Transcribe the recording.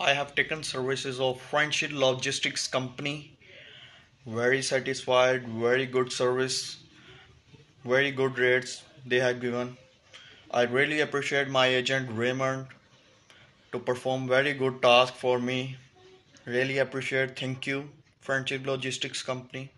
I have taken services of Friendship Logistics Company. Very satisfied, very good service, very good rates they have given. I really appreciate my agent Raymond to perform very good task for me. Really appreciate. Thank you, Friendship Logistics Company.